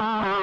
ஆ